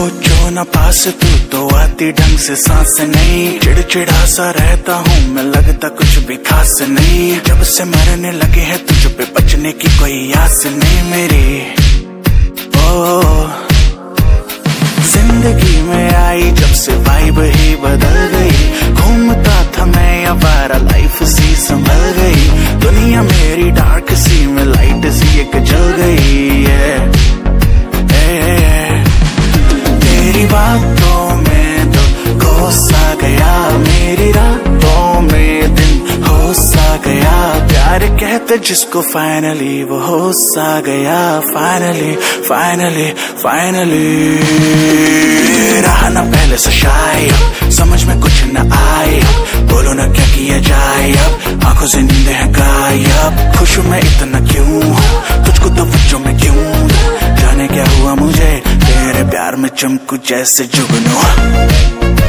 ना पास तू तो आती ढंग से सांस नहीं। चिड़चिड़ा सा रहता हूँ मैं, लगता कुछ भी खास नहीं। जब से मरने लगे हैं तुझ पे बचने की कोई आस नहीं मेरी। ओ, ज़िंदगी में आई जब से वाइब ही बदल कहते जिसको फाइनली वो हो सा गया। फाइनली फाइनली फाइनली रहा ना पहले से शायद समझ में कुछ न आए बोलो ना क्या किया जाए अब आँखों से नींद है गायब। खुश मैं इतना क्यों तुझको तो बच्चों में क्यों जाने क्या हुआ मुझे? तेरे प्यार में चमकू जैसे जुगनू।